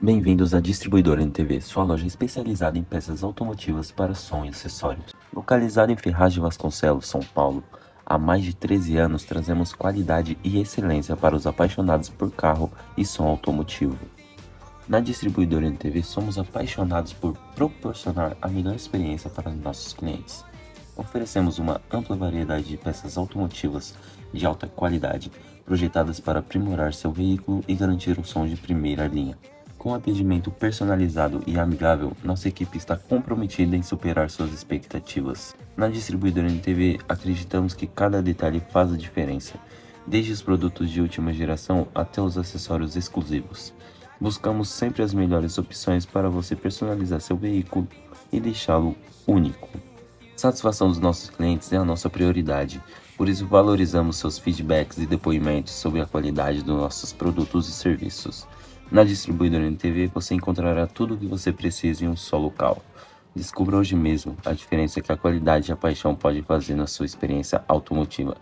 Bem-vindos à Distribuidora NTV, sua loja especializada em peças automotivas para som e acessórios. Localizada em Ferraz Vasconcelos, São Paulo, há mais de 13 anos trazemos qualidade e excelência para os apaixonados por carro e som automotivo. Na Distribuidora NTV somos apaixonados por proporcionar a melhor experiência para nossos clientes. Oferecemos uma ampla variedade de peças automotivas de alta qualidade, projetadas para aprimorar seu veículo e garantir um som de primeira linha. Com atendimento personalizado e amigável, nossa equipe está comprometida em superar suas expectativas. Na distribuidora NTV, acreditamos que cada detalhe faz a diferença, desde os produtos de última geração até os acessórios exclusivos. Buscamos sempre as melhores opções para você personalizar seu veículo e deixá-lo único. Satisfação dos nossos clientes é a nossa prioridade, por isso valorizamos seus feedbacks e depoimentos sobre a qualidade dos nossos produtos e serviços. Na distribuidora NTV você encontrará tudo o que você precisa em um só local. Descubra hoje mesmo a diferença que a qualidade e a paixão podem fazer na sua experiência automotiva.